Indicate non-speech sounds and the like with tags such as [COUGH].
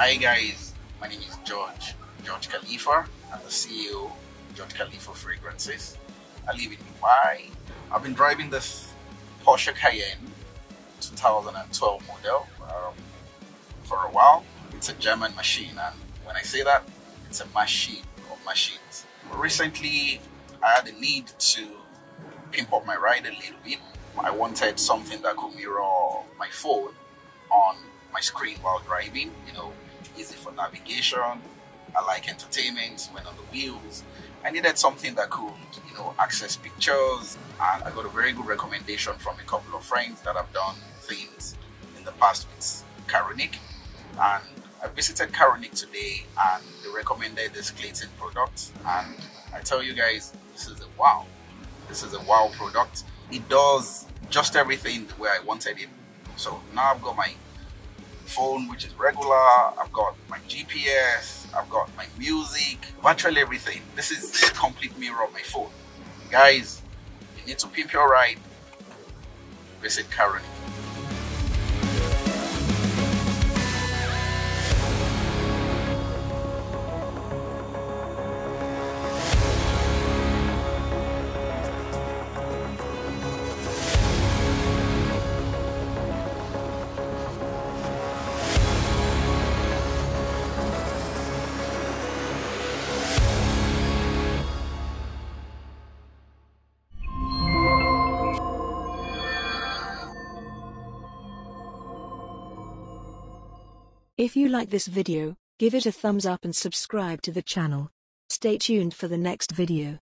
Hi guys, my name is George, George Khalifa. I'm the CEO George Khalifa Fragrances. I live in Dubai. I've been driving this Porsche Cayenne 2012 model um, for a while. It's a German machine and when I say that, it's a machine of machines. Recently, I had a need to pimp up my ride a little bit. I wanted something that could mirror my phone on my screen while driving, you know, easy for navigation. I like entertainment when on the wheels. I needed something that could, you know, access pictures. And I got a very good recommendation from a couple of friends that have done things in the past with Caronic. And I visited Caronic today and they recommended this Clayton product. And I tell you guys, this is a wow. This is a wow product. It does just everything the way I wanted it. So now I've got my phone which is regular, I've got my GPS, I've got my music, virtually everything. This is [LAUGHS] complete mirror of my phone. Guys, you need to pimp your ride, visit Caronic. If you like this video, give it a thumbs up and subscribe to the channel. Stay tuned for the next video.